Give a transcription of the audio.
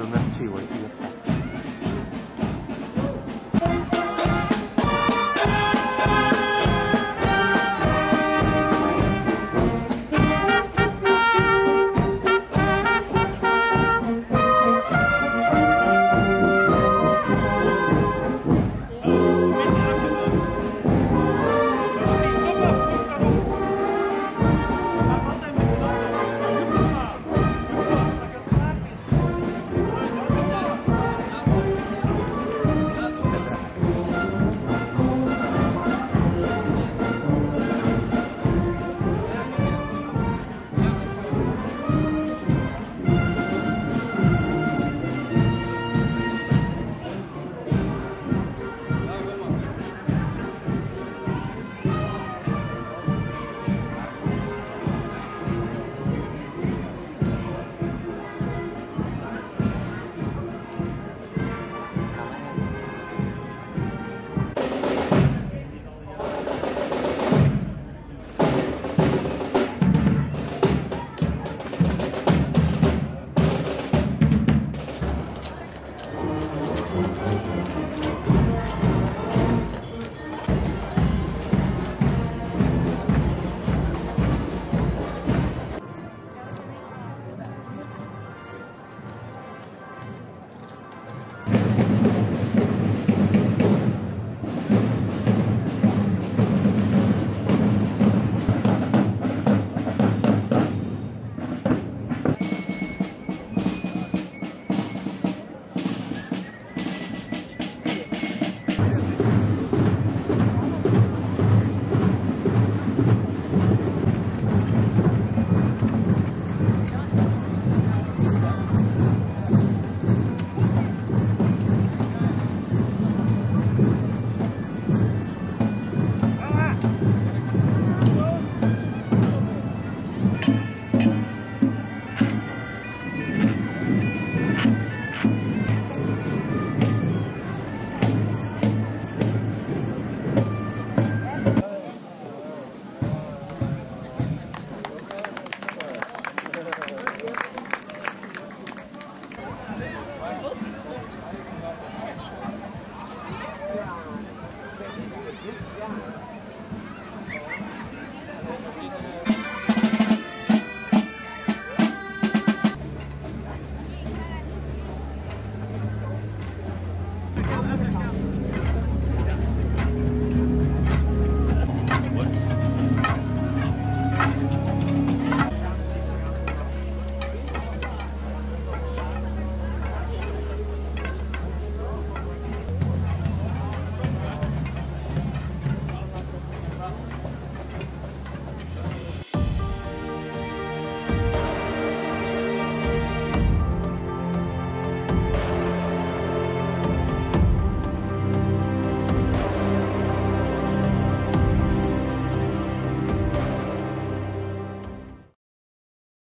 Pero un archivo y ya está.